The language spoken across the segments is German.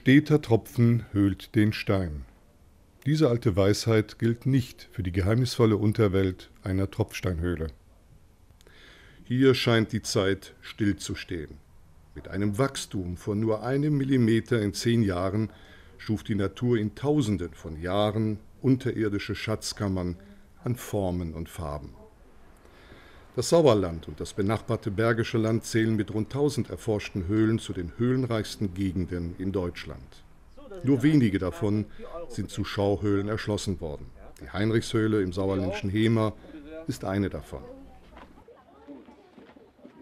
Steter Tropfen höhlt den Stein. Diese alte Weisheit gilt nicht für die geheimnisvolle Unterwelt einer Tropfsteinhöhle. Hier scheint die Zeit stillzustehen. Mit einem Wachstum von nur einem Millimeter in zehn Jahren schuf die Natur in Tausenden von Jahren unterirdische Schatzkammern an Formen und Farben. Das Sauerland und das benachbarte Bergische Land zählen mit rund 1000 erforschten Höhlen zu den höhlenreichsten Gegenden in Deutschland. Nur wenige davon sind zu Schauhöhlen erschlossen worden. Die Heinrichshöhle im sauerländischen Hemer ist eine davon.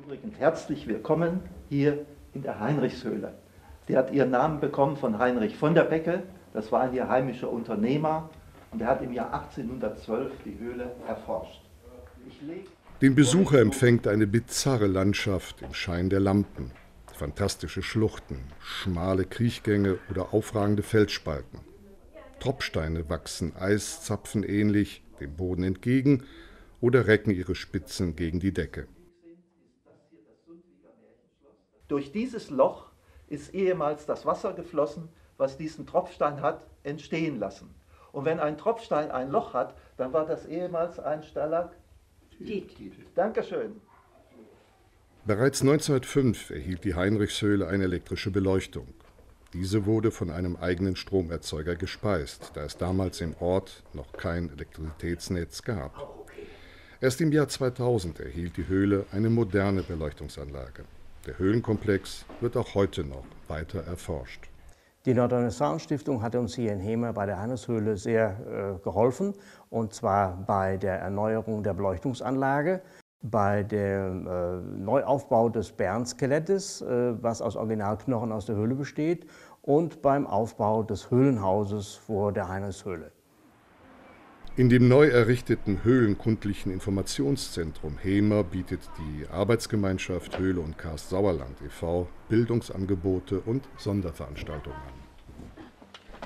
Übrigens herzlich willkommen hier in der Heinrichshöhle. Die hat ihren Namen bekommen von Heinrich von der Becke, das war ein hier heimischer Unternehmer und er hat im Jahr 1812 die Höhle erforscht. Den Besucher empfängt eine bizarre Landschaft im Schein der Lampen. Fantastische Schluchten, schmale Kriechgänge oder aufragende Felsspalten. Tropfsteine wachsen Eiszapfen ähnlich dem Boden entgegen oder recken ihre Spitzen gegen die Decke. Durch dieses Loch ist ehemals das Wasser geflossen, was diesen Tropfstein hat entstehen lassen. Und wenn ein Tropfstein ein Loch hat, dann war das ehemals ein Stalagmit. Dankeschön. Bereits 1905 erhielt die Heinrichshöhle eine elektrische Beleuchtung. Diese wurde von einem eigenen Stromerzeuger gespeist, da es damals im Ort noch kein Elektrizitätsnetz gab. Erst im Jahr 2000 erhielt die Höhle eine moderne Beleuchtungsanlage. Der Höhlenkomplex wird auch heute noch weiter erforscht. Die Nordrhein-Westfalen-Stiftung hat uns hier in Hemer bei der Hanneshöhle sehr äh, geholfen, und zwar bei der Erneuerung der Beleuchtungsanlage, bei dem äh, Neuaufbau des Bärenskelettes, äh, was aus Originalknochen aus der Höhle besteht, und beim Aufbau des Höhlenhauses vor der Heinrichshöhle. In dem neu errichteten Höhlenkundlichen Informationszentrum HEMA bietet die Arbeitsgemeinschaft Höhle und Karst Sauerland e.V. Bildungsangebote und Sonderveranstaltungen an.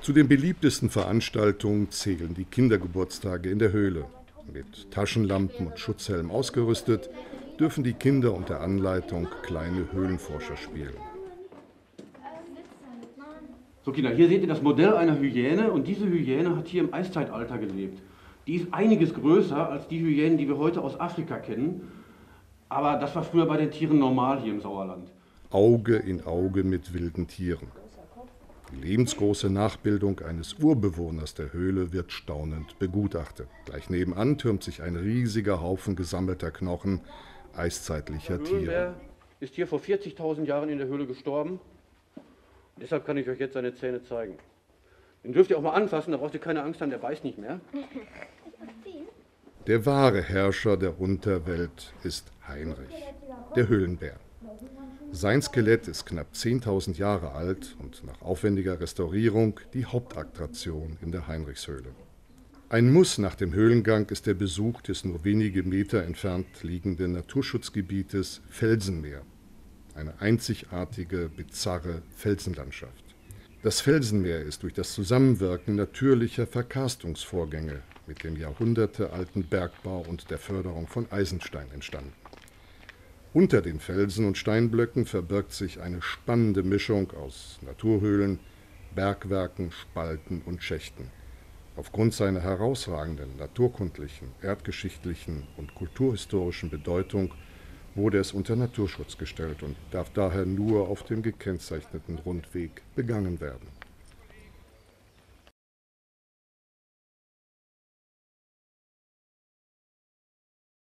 Zu den beliebtesten Veranstaltungen zählen die Kindergeburtstage in der Höhle. Mit Taschenlampen und Schutzhelm ausgerüstet, dürfen die Kinder unter Anleitung kleine Höhlenforscher spielen. So Kinder, hier seht ihr das Modell einer Hyäne und diese Hyäne hat hier im Eiszeitalter gelebt. Die ist einiges größer als die Hyänen, die wir heute aus Afrika kennen. Aber das war früher bei den Tieren normal hier im Sauerland. Auge in Auge mit wilden Tieren. Die lebensgroße Nachbildung eines Urbewohners der Höhle wird staunend begutachtet. Gleich nebenan türmt sich ein riesiger Haufen gesammelter Knochen eiszeitlicher der Tiere. ist hier vor 40.000 Jahren in der Höhle gestorben. Deshalb kann ich euch jetzt seine Zähne zeigen. Den dürft ihr auch mal anfassen, da braucht ihr keine Angst haben, der beißt nicht mehr. Der wahre Herrscher der Unterwelt ist Heinrich, der Höhlenbär. Sein Skelett ist knapp 10.000 Jahre alt und nach aufwendiger Restaurierung die Hauptattraktion in der Heinrichshöhle. Ein Muss nach dem Höhlengang ist der Besuch des nur wenige Meter entfernt liegenden Naturschutzgebietes Felsenmeer, eine einzigartige, bizarre Felsenlandschaft. Das Felsenmeer ist durch das Zusammenwirken natürlicher Verkarstungsvorgänge mit dem jahrhundertealten Bergbau und der Förderung von Eisenstein entstanden. Unter den Felsen und Steinblöcken verbirgt sich eine spannende Mischung aus Naturhöhlen, Bergwerken, Spalten und Schächten. Aufgrund seiner herausragenden naturkundlichen, erdgeschichtlichen und kulturhistorischen Bedeutung wurde es unter Naturschutz gestellt und darf daher nur auf dem gekennzeichneten Rundweg begangen werden